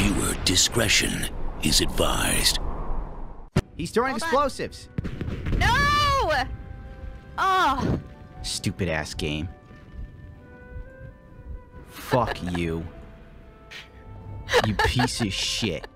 Viewer discretion is advised. He's throwing Hold on. explosives. No! Oh, Stupid ass game. Fuck you. You piece of shit.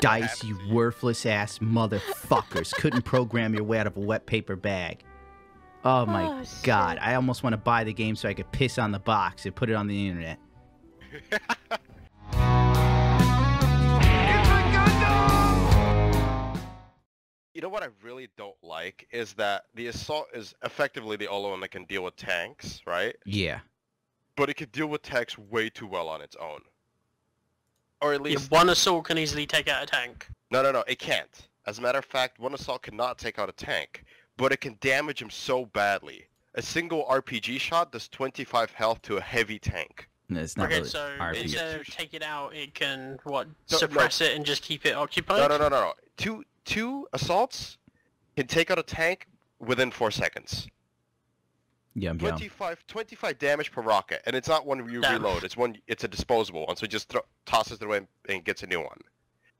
Dice, you worthless ass motherfuckers. Couldn't program your way out of a wet paper bag. Oh my Oh, god. I almost want to buy the game so I could piss on the box and put it on the internet. You know what I really don't like is that the assault is effectively the only one that can deal with tanks, right? Yeah. But it can deal with tanks way too well on its own. Or at Yeah, least one assault can easily take out a tank. no, no, no, it can't. As a matter of fact, one assault cannot take out a tank, but it can damage him so badly. A single RPG shot does 25 health to a heavy tank. No, It's not okay, really so RPG. instead of take it out, it can what No, suppress it and just keep it occupied. No, no, no, no, no. Two two assaults can take out a tank within four seconds. Yum yum. 25, 25 damage per rocket, and it's not one you Damn. reload. It's one. It's a disposable one, so he just throw, tosses it away and, and gets a new one.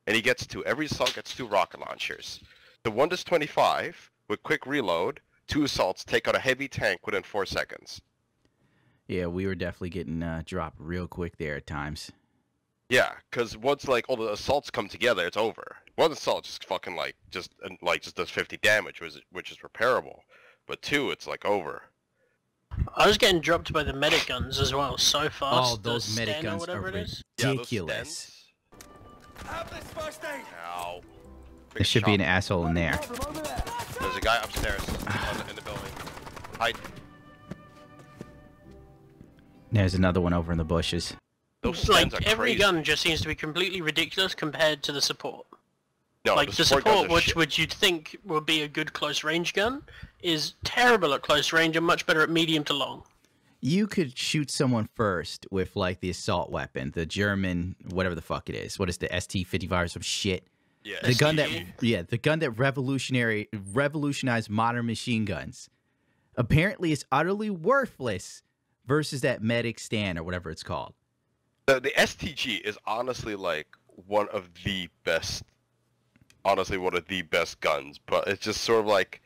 And he gets two. Every assault gets two rocket launchers. The one does 25 with quick reload. Two assaults take out a heavy tank within four seconds. Yeah, we were definitely getting uh, dropped real quick there at times. Yeah, because once like all the assaults come together, it's over. One assault just fucking like just and, like just does 50 damage, which is, which is repairable. But two, it's like over. I was getting dropped by the medic guns as well so fast. Oh, those medic guns whatever are it is. Yeah, those ridiculous. Stens- Ow. There should be an asshole in there. There's a guy upstairs the, in the building. Hide. There's another one over in the bushes. Those Like Stens are every crazy. gun just seems to be completely ridiculous compared to the support. No, like the guns support, which shit. which you'd think would be a good close range gun, is terrible at close range and much better at medium to long. You could shoot someone first with like the assault weapon, the German, whatever the fuck it is. What is the ST-55 or some shit? Yeah, The gun that, yeah, the gun that revolutionary revolutionized modern machine guns. Apparently, it's utterly worthless versus that medic Sten or whatever it's called. The, the STG is honestly like one of the best, honestly one of the best guns. But it's just sort of like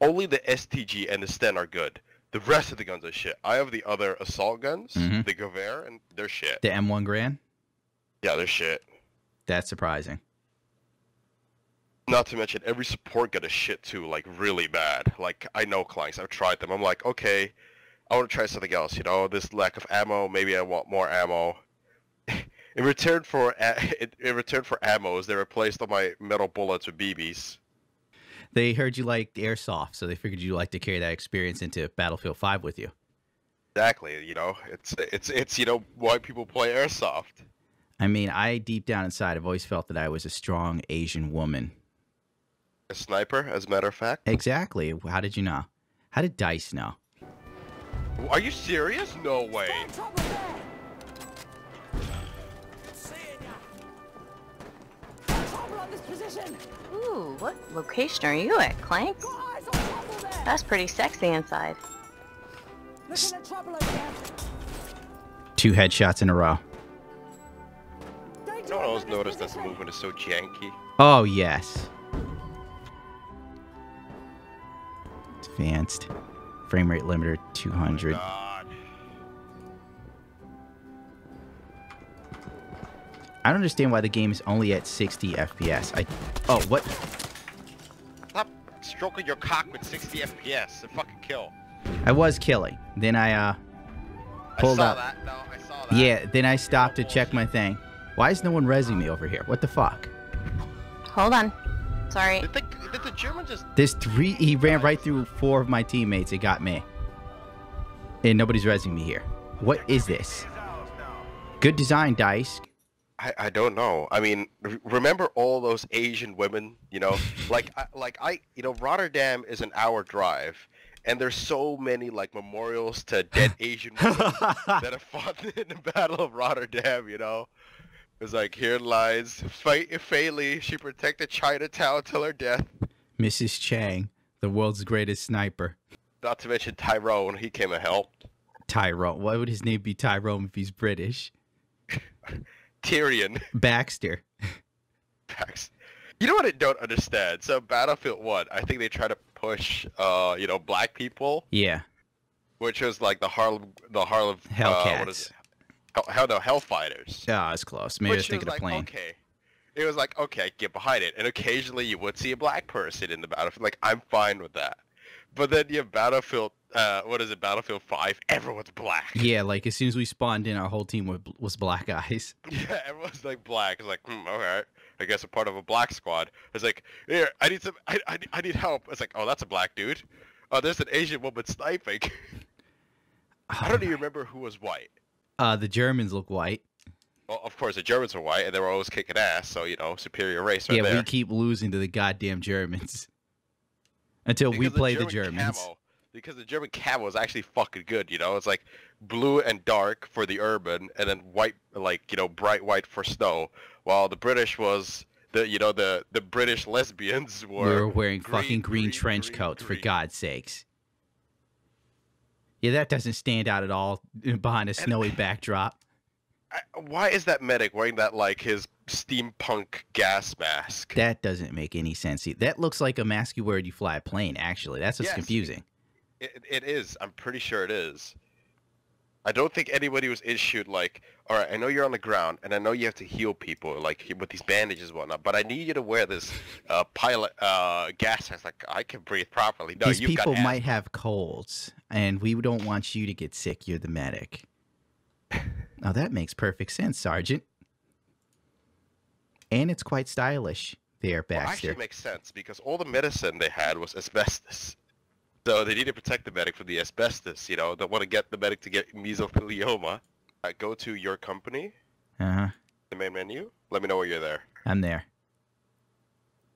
only the STG and the Sten are good. The rest of the guns are shit. I have the other assault guns, Mhm. the Gewehr, and they're shit. The M1 Garand. Yeah, they're shit. That's surprising. Not to mention every support gun is shit too, like really bad. Like I know clients, I've tried them. I'm like, okay, I want to try something else. You know, this lack of ammo, maybe I want more ammo. In return for a- in, in return for ammos, they replaced all my metal bullets with BBs. They heard you liked airsoft, so they figured you like to carry that experience into Battlefield 5 with you. Exactly. You know, it's it's it's you know why people play airsoft. I mean, I deep down inside I've always felt that I was a strong Asian woman. A sniper, as a matter of fact. Exactly. How did you know? How did Dice know? Are you serious? No way. Ooh, what location are you at, Clank? That's pretty sexy inside. Two headshots in a row. No one always noticed that the movement is so janky. Oh, yes. Advanced. Frame rate limiter 200. God. I don't understand why the game is only at 60 FPS. I Oh, what? Stop stroking your cock with 60 FPS and fucking kill. I was killing. Then I uh Pulled I saw up. that. No, I saw that. yeah, then I stopped to check my thing. Why is no one resing me over here? What the fuck? Hold on. Sorry. Did the, did the German just... There's three he ran right through four of my teammates. It got me. And nobody's resing me here. What is this? Good design, Dice. I, I don't know. I mean, remember all those Asian women, you know? like, I, like I, you know, Rotterdam is an hour drive, and there's so many, like, memorials to dead Asian women that have fought in the Battle of Rotterdam, you know? It's like, here lies Fei Fei. She protected Chinatown till her death. Mrs. Chang, the world's greatest sniper. Not to mention Tyrone. He came and helped. Tyrone. Why would his name be Tyrone if he's British? Tyrion Baxter. packs. You know what I don't understand? So Battlefield One, I think they try to push, uh, you know, black people, Yeah. which was like the Harlem, the Harlem, Uh, what is Hellcats. it? Hell, hell no, Hellfighters. Oh, it's close. Maybe I was thinking was of like, plane. okay. It was like, okay, get behind it. And occasionally you would see a black person in the battlefield. Like, I'm fine with that. But then you have Battlefield, uh, what is it, Battlefield 5? Everyone's black. Yeah, like as soon as we spawned in, our whole team was, was black eyes. Yeah, everyone's like black. It's like, hmm, alright. I guess I'm part of a black squad. It's like, here, I need some, I, I, I need help. It's like, oh, that's a black dude. Oh, there's an Asian woman sniping. I don't even remember who was white. Uh, the Germans look white. Well, of course, the Germans were white, and they were always kicking ass. So you know, superior race right yeah, there. we keep losing to the goddamn Germans. Until we play the German Germans. Camo, because the German camo is actually fucking good, you know? It's like blue and dark for the urban, and then white, like, you know, bright white for snow. While the British was, the you know, the, the British lesbians We were... were wearing green, fucking green, green, trench green, coats, for. God's sakes. Yeah, that doesn't stand out at all uh, behind a snowy backdrop. I, why is that medic wearing that, like, his steampunk gas mask? That doesn't make any sense. That looks like a mask you wear when you fly a plane, actually. That's what's Yes. confusing. It, it is. I'm pretty sure it is. I don't think anybody was issued like, all right, I know you're on the ground, and I know you have to heal people like with these bandages and whatnot, but I need you to wear this uh, pilot uh, gas mask. Like I can breathe properly. No, These people might have colds, and we don't want you to get sick. You're the medic. Now that makes perfect sense, Sergeant. And it's quite stylish there, Well, Baxter. actually, it makes sense because all the medicine they had was asbestos. So they need to protect the medic from the asbestos. You know, they want to get the medic to get mesothelioma. Uh, go to your company, uh huh. the main menu. Let me know when you're there. I'm there.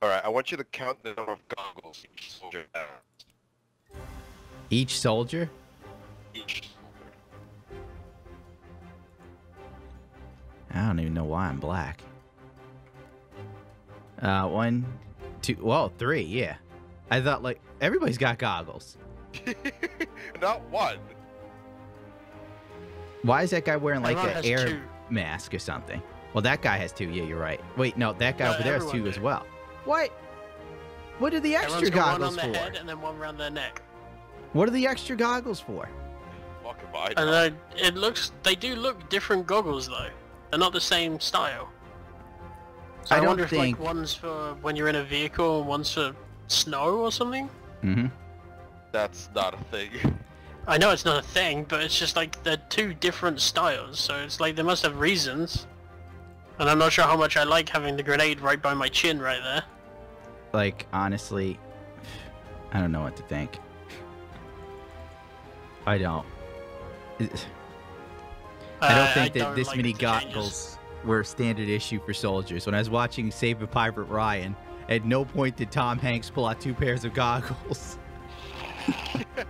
All right, I want you to count the number of goggles each soldier has. Each soldier. Each I don't even know why I'm black. Uh, one, two, well, three. Yeah, I thought like everybody's got goggles. Not one. Why is that guy wearing like an air two. mask or something? Well, that guy has two. Yeah, you're right. Wait, no, that guy No, over there has everyone two as well. What? What are the extra Everyone's one on goggles for? head and then one around their neck. What are the extra goggles for? Fucking mind. And uh, it looks, they do look different goggles though. They're not the same style. So I I, don't wonder if think- like one's for when you're in a vehicle and one's for snow or something. Mm-hmm. That's not a thing. I know it's not a thing, but it's just like they're two different styles, so it's like they must have reasons. And I'm not sure how much I like having the grenade right by my chin right there. Like honestly, I don't know what to think. I don't. I don't Uh, think that don't this like many goggles were standard issue for soldiers. When I was watching Saving Private Ryan, at no point did Tom Hanks pull out two pairs of goggles. All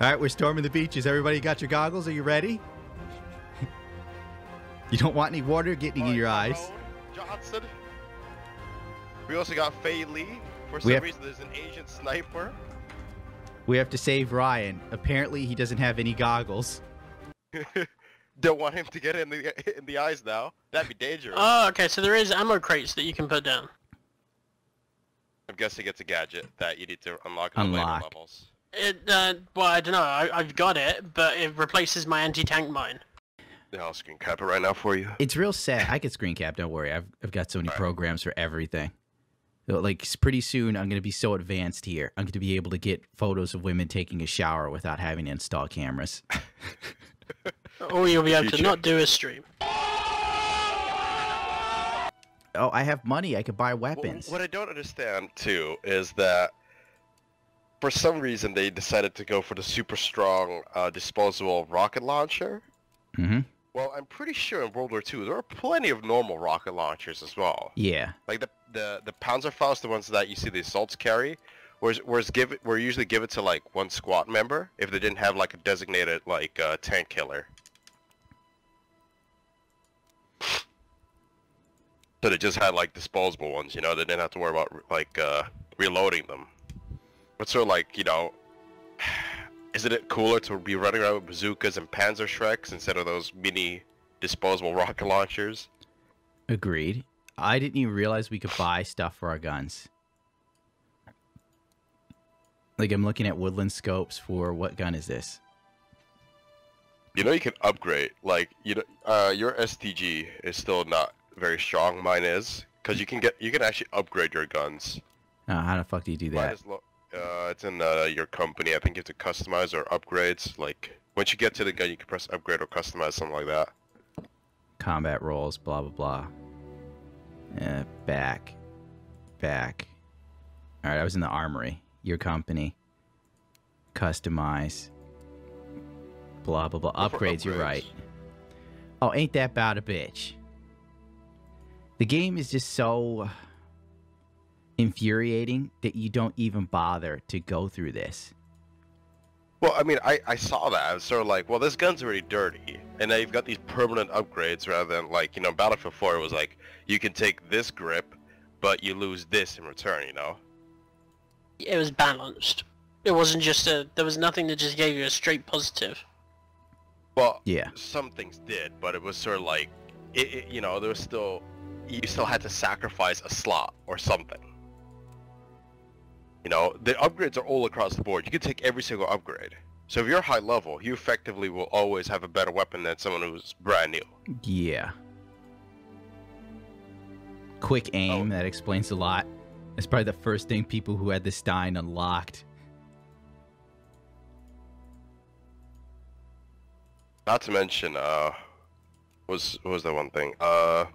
right, we're storming the beaches. Everybody got your goggles? Are you ready? you don't want any water getting in Alright, your eyes. Johnson. We also got Fei Lee. For some have- reason, there's an Asian sniper. We have to save Ryan. Apparently, he doesn't have any goggles. Don't want him to get in the in the eyes now. That'd be dangerous. Oh, okay, so there is ammo crates that you can put down. I'm guessing it's a gadget that you need to unlock in the later Unlock. levels. It, uh, well, I don't know, I, I've got it, but it replaces my anti-tank mine. Yeah, I'll screen cap it right now for you. It's real sad. I could screen cap. Don't worry. I've I've got so many programs for everything. So, Like s- pretty soon, I'm gonna be so advanced here. I'm gonna be able to get photos of women taking a shower without having to install cameras. Or you'll be able to Future. not do a stream. Oh, I have money. I could buy weapons. What I don't understand too is that for some reason they decided to go for the super strong uh, disposable rocket launcher. hmm Well, I'm pretty sure in World War II there were plenty of normal rocket launchers as well. Yeah. Like the the the Panzerfaust, the ones that you see the assaults carry, whereas whereas give it, were usually give it to like one squad member if they didn't have like a designated like uh, tank killer. So they just had like disposable ones, you know. They didn't have to worry about like uh, reloading them. But so like you know, isn't it cooler to be running around with bazookas and Panzerschrecks instead of those mini disposable rocket launchers. Agreed. I didn't even realize we could buy stuff for our guns. Like I'm looking at woodland scopes for what gun is this? You know you can upgrade. Like you know, uh, your STG is still not very strong. Mine is because you can get you can actually upgrade your guns. Oh, how the fuck do you do that? is uh, it's in uh, your company. I think you have to customize or upgrades. Like once you get to the gun, you can press upgrade or customize something like that. Combat rolls, blah blah blah. Uh, back, back. All right, I was in the armory. Your company. Customize. Blah blah blah. For Upgrades. You're right. Oh, ain't that about a bitch? The game is just so infuriating that you don't even bother to go through this. Well, I mean, I, I saw that. I was sort of like, well, this gun's already dirty, and now you've got these permanent upgrades rather than like, you know, Battlefield 4 was like, you can take this grip, but you lose this in return, you know? It was balanced. It wasn't just a. There was nothing that just gave you a straight positive. Well, Yeah. some things did, but it was sort of like, it, it, you know, there was still, you still had to sacrifice a slot or something. You know, the upgrades are all across the board. You can take every single upgrade. So if you're high level, you effectively will always have a better weapon than someone who's brand new. Yeah. Quick aim, Oh. that explains a lot. That's probably the first thing people who had the Stein unlocked. Not to mention, uh, was what was the one thing? Uh,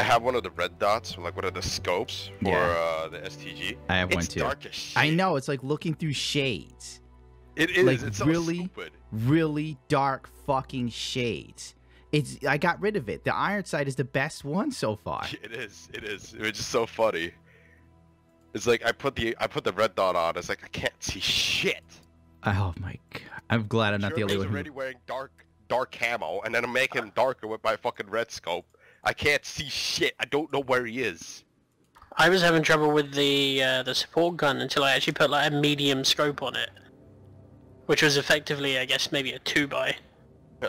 I have one of the red dots, like one of the scopes for Yeah. uh, the STG. I have one too. dark as shit. I know, it's like looking through shades. It is. like, it's so really? stupid. Really dark fucking shades. It's I got rid of it. The iron sight is the best one so far. It is. It is. It was just so funny. It's like I put the I put the red dot on. It's like I can't see shit. Oh my god. I'm glad I'm not the only one. who- already wearing dark dark camo, and then I'm making him darker with my fucking red scope. I can't see shit. I don't know where he is. I was having trouble with the uh, the support gun until I actually put like a medium scope on it, which was effectively, I guess, maybe a two by. Yeah.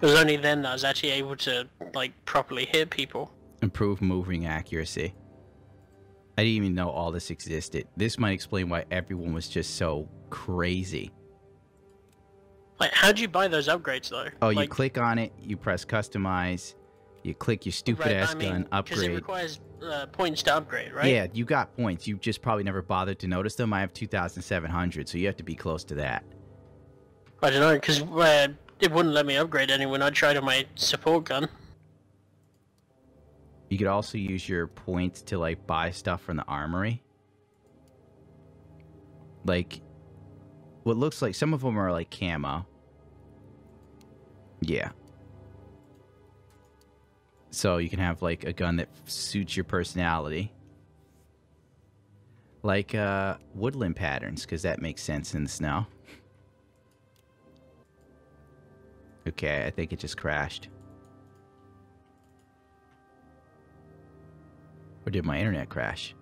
It was only then that I was actually able to like properly hit people. Improve moving accuracy. I didn't even know all this existed. This might explain why everyone was just so crazy. Like, how'd you buy those upgrades though? Oh, you click on it, you press customize, you click your stupid right, ass I mean, gun, Because it requires uh, points to upgrade, right? Yeah, you got points. You just probably never bothered to notice them. I have 2,700, so you have to be close to that. I don't know, because uh, it wouldn't let me upgrade any when I tried on my support gun. You could also use your points to like buy stuff from the armory. Like what looks like some of them are like camo. Yeah. So you can have like a gun that suits your personality. Like uh woodland patterns cuz that makes sense in the snow. Okay, I think it just crashed. Or did my internet crash?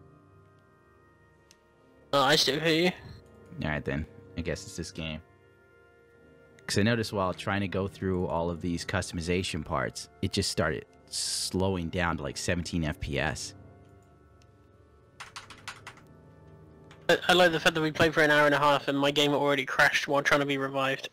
Oh, I still hear you. Alright then. I guess it's this game. Because I noticed while trying to go through all of these customization parts, it just started slowing down to like 17 FPS. I, like the fact that we played for an hour and a half and my game already crashed while trying to be revived.